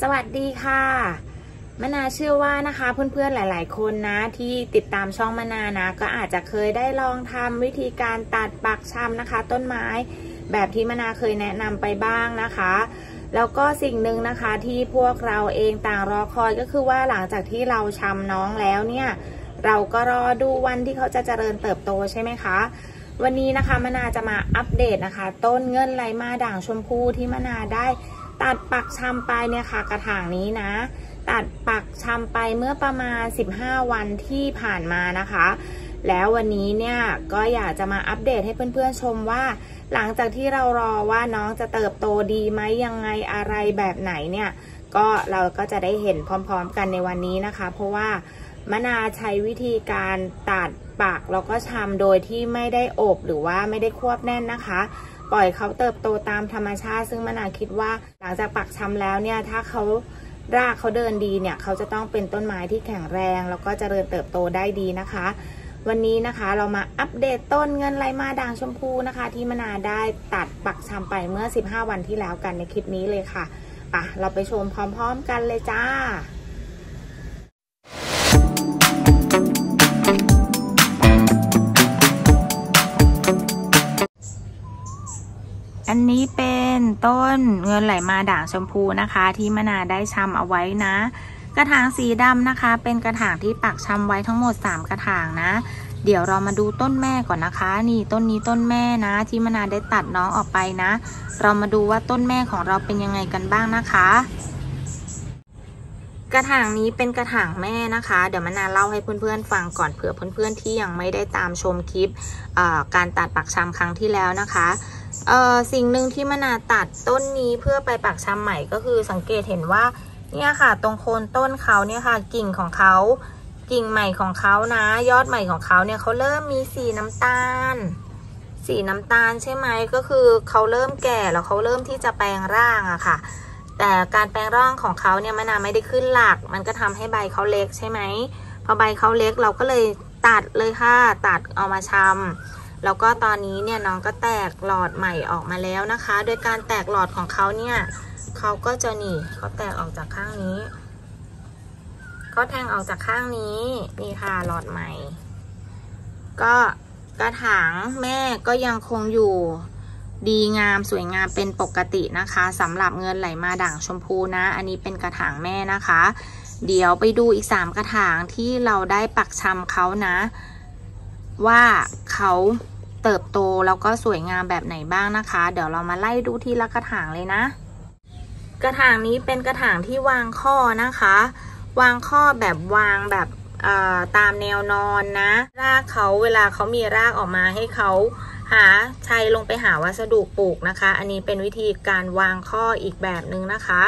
สวัสดีค่ะมนาเชื่อว่านะคะเพื่อนๆหลาย ๆ คนนะที่ติดตามช่องมนานะ ก็อาจจะเคยได้ลองทำวิธีการตัดปักชำนะคะ ต้นไม้ แบบที่มนาเคยแนะนำไปบ้างนะคะ แล้วก็สิ่งหนึ่งนะคะที่พวกเราเองต่างรอคอยก็คือว่าหลังจากที่เราชำน้องแล้วเนี่ย เราก็รอดูวันที่เขาจะเจริญเติบโตใช่ไหมคะวันนี้นะคะมนาจะมาอัปเดตนะคะ ต้นเงินไหลมาด่างชมพูที่มนาได้ ตัดปักชำไปเนี่ยค่ะกระถางนี้นะ ตัดปักชำไปเมื่อประมาณ 15 วันที่ผ่านมานะคะ แล้ววันนี้เนี่ยก็อยากจะมาอัปเดตให้เพื่อนๆชมว่า หลังจากที่เรารอว่าน้องจะเติบโตดีไหมยังไงอะไรแบบไหนเนี่ย ก็เราก็จะได้เห็นพร้อมๆ กันในวันนี้นะคะ เพราะว่ามนาใช้วิธีการตัดปักแล้วก็ชำโดยที่ไม่ได้อบหรือว่าไม่ได้ควบแน่นนะคะ ปล่อยเขาเติบโตตามธรรมชาติ ซึ่งมนาคิดว่าหลังจากปักชำแล้วเนี่ยถ้าเขารากเขาเดินดีเนี่ยเขาจะต้องเป็นต้นไม้ที่แข็งแรง แล้วก็จเจริญเติบโตได้ดีนะคะ วันนี้นะคะเรามาอัปเดตต้นเงินไรมาด่างชมพูนะคะ ที่มนาได้ตัดปักชำไปเมื่อ 15 วันที่แล้วกันในคลิปนี้เลยค่ะปะเราไปชมพร้อม ๆ กันเลยจ้า อันนี้เป็นต้นเงินไหลมาด่างชมพูนะคะ ที่มนาได้ชำเอาไว้นะ กระถางสีดำนะคะ เป็นกระถางที่ปักชำไว้ทั้งหมด 3 กระถางนะ เดี๋ยวเรามาดูต้นแม่ก่อนนะคะ นี่ต้นนี้ต้นแม่นะ ที่มนาได้ตัดน้องออกไปนะ เรามาดูว่าต้นแม่ของเราเป็นยังไงกันบ้างนะคะ กระถางนี้เป็นกระถางแม่นะคะ เดี๋ยวมนาเล่าให้เพื่อนๆฟังก่อนเผื่อเพื่อนๆที่ยังไม่ได้ตามชมคลิปการตัดปักชำครั้งที่แล้วนะคะ เอ่อสิ่งหนึ่งที่มนาตัดต้นนี้เพื่อไปปักชำใหม่ก็คือสังเกตเห็นว่าเนี่ยค่ะ ตรงโคนต้นเขาเนี่ยค่ะ กิ่งของเขากิ่งใหม่ของเขานะ ยอดใหม่ของเขาเนี่ยเขาเริ่มมีสีน้ำตาล สีน้ำตาลใช่ไหมก็คือเขาเริ่มแก่แล้วเขาเริ่มที่จะแปลงร่างอะค่ะ แต่การแปลงร่างของเขาเนี่ยมนาไม่ได้ขึ้นหลัก มันก็ทำให้ใบเขาเล็กใช่ไหมพอใบเขาเล็กเราก็เลยตัดเลยค่ะ ตัดเอามาชำ แล้วก็ตอนนี้เนี่ยน้องก็แตกหลอดใหม่ออกมาแล้วนะคะ โดยการแตกหลอดของเขาเนี่ยเขาก็จะหนีเขาแตกออกจากข้างนี้เขาแทงออกจากข้างนี้นี่ค่ะหลอดใหม่ ก็กระถางแม่ก็ยังคงอยู่ดีงามสวยงามเป็นปกตินะคะสำหรับเงินไหลมาด่างชมพูนะ อันนี้เป็นกระถางแม่นะคะ เดี๋ยวไปดูอีกสามกระถางที่เราได้ปักชำเขานะ ว่าเขา เติบโตแล้วก็สวยงามแบบไหนบ้างนะคะ เดี๋ยวเรามาไล่ดูทีละกระถางเลยนะ กระถางนี้เป็นกระถางที่วางข้อนะคะ วางข้อแบบวางแบบตามแนวนอนนะ รากเขาเวลาเขามีรากออกมาให้เขาหาชัยลงไปหาวัสดุปลูกนะคะ อันนี้เป็นวิธีการวางข้ออีกแบบหนึ่งนะคะ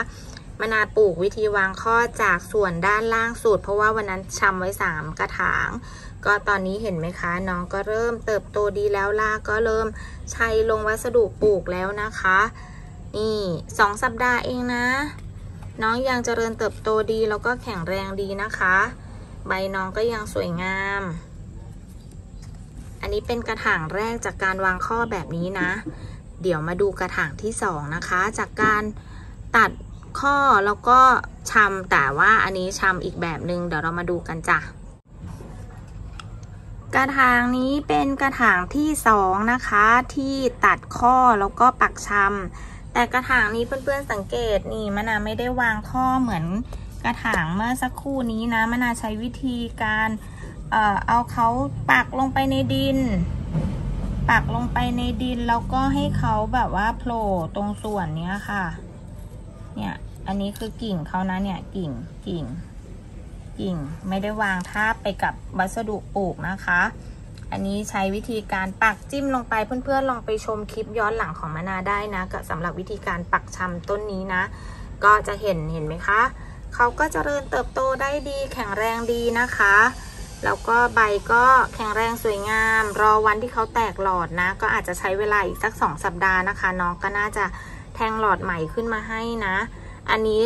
มนาปลูกวิธีวางข้อจากส่วนด้านล่างสุด เพราะว่าวันนั้นชำไว้ 3 กระถาง ก็ตอนนี้เห็นไหมคะน้องก็เริ่มเติบโตดีแล้วลาก็เริ่มชัยลงวัสดุปลูกแล้วนะคะ นี่สองสัปดาห์เองนะ น้องยังเจริญเติบโตดีแล้วก็แข็งแรงดีนะคะ ใบน้องก็ยังสวยงาม อันนี้เป็นกระถางแรกจากการวางข้อแบบนี้นะ เดี๋ยวมาดูกระถางที่สองนะคะ จากการตัดข้อแล้วก็ชำแต่ว่าอันนี้ชำอีกแบบหนึง่งเดี๋ยวเรามาดูกันจ้ะ กระถางนี้เป็นกระถางที่สองนะคะที่ตัดข้อแล้วก็ปักชำแต่กระถางนี้เพื่อนๆสังเกตนี่มะนาไม่ได้วางข้อเหมือนกระถางเมื่อสักครู่นี้นะมะนาใช้วิธีการเอ่อเอาเขาปักลงไปในดิน ปักลงไปในดินแล้วก็ให้เขาแบบว่าโผล่ตรงส่วนนี้ค่ะ เนี่ยอันนี้คือกิ่งเขานะเนี่ยกิ่งกิ่ง กิ่ง ไม่ได้วางทาบไปกับวัสดุปลูกนะคะ อันนี้ใช้วิธีการปักจิ้มลงไปเพื่อนๆลองไปชมคลิปย้อนหลังของมะนาได้นะกับสำหรับวิธีการปักชำต้นนี้นะ ก็จะเห็นเห็นไหมคะเขาก็จเจริญเติบโตได้ดีแข็งแรงดีนะคะ แล้วก็ใบก็แข็งแรงสวยงาม รอวันที่เขาแตกหลอดนะ ก็อาจจะใช้เวลาอีกสักสองสัปดาห์นะคะน้องก็น่าจะแทงหลอดใหม่ขึ้นมาให้นะ อันนี้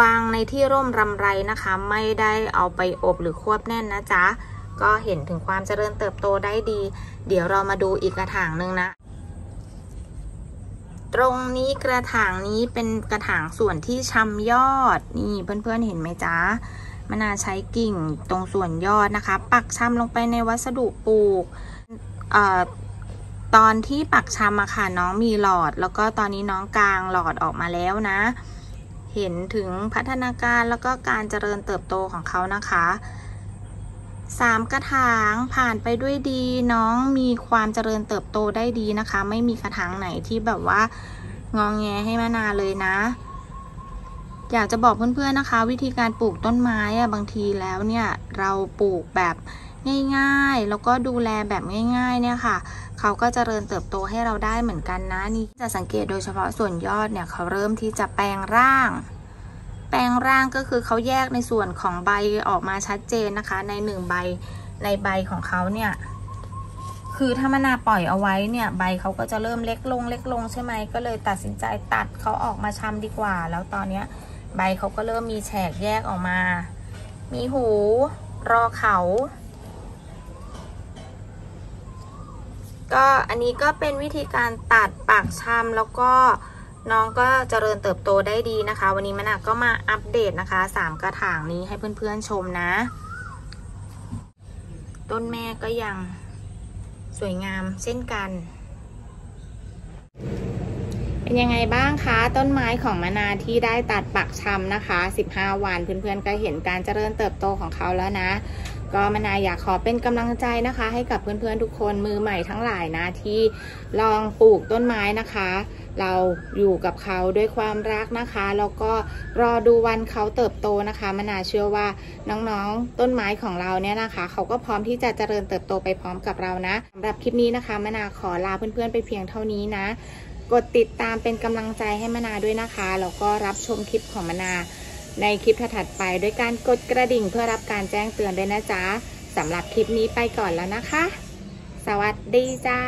วางในที่ร่มรำไรนะคะ ไม่ได้เอาไปอบหรือควบแน่นนะจ๊ะ ก็เห็นถึงความเจริญเติบโตได้ดี เดี๋ยวเรามาดูอีกกระถางหนึ่งนะ ตรงนี้กระถางนี้เป็นกระถางส่วนที่ชำยอด นี่เพื่อนๆเห็นไหมจ๊ะมะนาใช้กิ่งตรงส่วนยอดนะคะ ปักชำลงไปในวัสดุปลูกเอ่อตอนที่ปักชำอะค่ะน้องมีหลอด แล้วก็ตอนนี้น้องกลางหลอดออกมาแล้วนะ เห็นถึงพัฒนาการแล้วก็การเจริญเติบโตของเขานะคะสามกระถางผ่านไปด้วยดีน้องมีความเจริญเติบโตได้ดีนะคะ ไม่มีกระถางไหนที่แบบว่างองแงให้มานาเลยนะ อยากจะบอกเพื่อนๆนะคะ วิธีการปลูกต้นไม้อะบางทีแล้วเนี่ยเราปลูกแบบง่ายๆ แล้วก็ดูแลแบบง่าย ๆ เนี่ยค่ะ เขาก็จเจริญเติบโตให้เราได้เหมือนกันนะนี่จะสังเกตโดยเฉพาะส่วนยอดเนี่ยเขาเริ่มที่จะแปลงร่าง แปลงร่างก็คือเขาแยกในส่วนของใบออกมาชัดเจนนะคะ ในหนึ่งใบในใบของเขาเนี่ยคือถ้ามะนาปล่อยเอาไว้เนี่ยใบเขาก็จะเริ่มเล็กลงเล็กลงใช่ไหมก็เลยตัดสินใจตัดเขาออกมาชำดีกว่า แล้วตอนเนี้ยใบเขาก็เริ่มมีแฉกแยกออกมา มีหู รอเขา ก็อันนี้ก็เป็นวิธีการตัดปากชำแล้วก็น้องก็เจริญเติบโตได้ดีนะคะ วันนี้มะนาวก็มาอัปเดตนะคะสามกระถางนี้ให้เพื่อนๆชมนะ ต้นแม่ก็ยังสวยงามเช่นกัน เป็นยังไงบ้างคะต้นไม้ของมะนาวที่ได้ตัดปักชำนะคะ 15 วันเพื่อนๆก็เห็นการเจริญเติบโตของเขาแล้วนะ ก็มานายอยากขอเป็นกำลังใจนะคะ ให้กับเพื่อนๆทุกคนมือใหม่ทั้งหลายนะที่ลองปลูกต้นไม้นะคะ เราอยู่กับเขาด้วยความรักนะคะแล้วก็รอดูวันเขาเติบโตนะคะมนาเชื่อว่าน้องๆต้นไม้ของเราเนี่ยนะคะ เขาก็พร้อมที่จะเจริญเติบโตไปพร้อมกับเรานะสำหรับคลิปนี้นะคะมนาขอลาเพื่อนๆไปเพียงเท่านี้นะ กดติดตามเป็นกำลังใจให้มนาด้วยนะคะแล้วก็รับชมคลิปของมนา ในคลิปถัดไปด้วยการกดกระดิ่งเพื่อรับการแจ้งเตือนด้วยนะจ๊ะสำหรับคลิปนี้ไปก่อนแล้วนะคะ สวัสดีจ้า